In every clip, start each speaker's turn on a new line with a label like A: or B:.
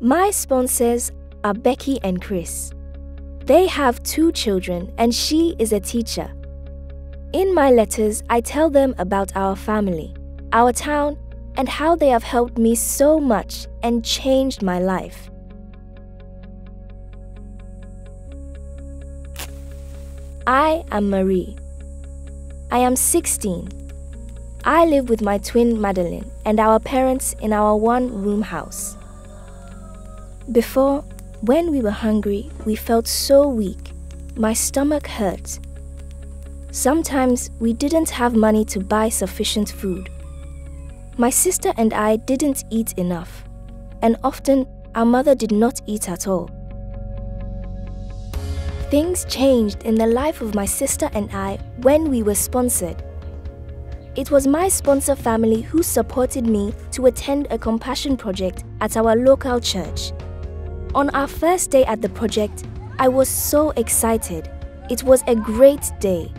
A: My sponsors are Becky and Chris. They have two children and she is a teacher. In my letters, I tell them about our family, our town, and how they have helped me so much and changed my life. I am Marie. I am 16. I live with my twin Madeleine and our parents in our one room house. Before, when we were hungry, we felt so weak. My stomach hurt. Sometimes we didn't have money to buy sufficient food. My sister and I didn't eat enough, and often our mother did not eat at all. Things changed in the life of my sister and I when we were sponsored. It was my sponsor family who supported me to attend a compassion project at our local church. On our first day at the project, I was so excited. It was a great day.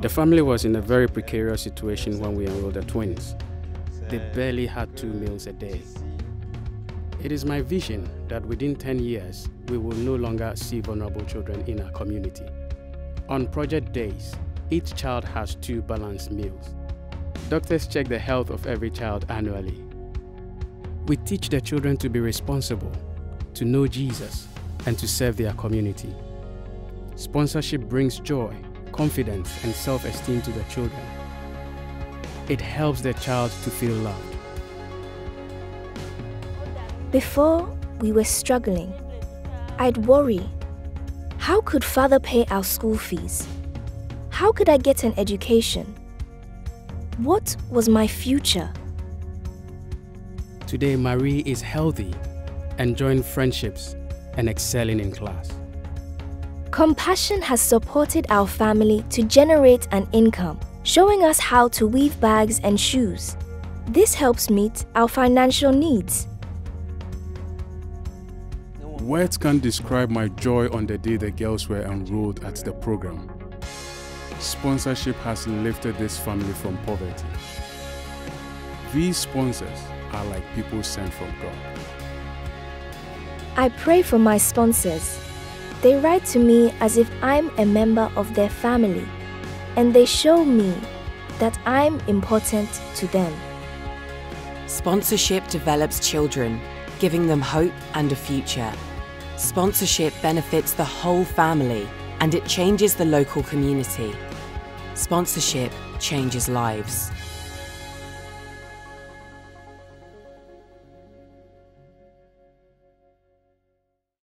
B: The family was in a very precarious situation when we enrolled the twins. They barely had two meals a day. It is my vision that within 10 years, we will no longer see vulnerable children in our community. On project days, each child has two balanced meals. Doctors check the health of every child annually. We teach the children to be responsible, to know Jesus, and to serve their community. Sponsorship brings joy, confidence, and self esteem to the children. It helps the child to feel loved.
A: Before, we were struggling. I'd worry. How could father pay our school fees? How could I get an education? What was my future?
B: Today, Marie is healthy, enjoying friendships, and excelling in class.
A: Compassion has supported our family to generate an income, showing us how to weave bags and shoes. This helps meet our financial needs.
C: Words can't describe my joy on the day the girls were enrolled at the program. Sponsorship has lifted this family from poverty. These sponsors are like people sent from God.
A: I pray for my sponsors. They write to me as if I'm a member of their family, and they show me that I'm important to them.
D: Sponsorship develops children, giving them hope and a future. Sponsorship benefits the whole family and it changes the local community. Sponsorship changes lives.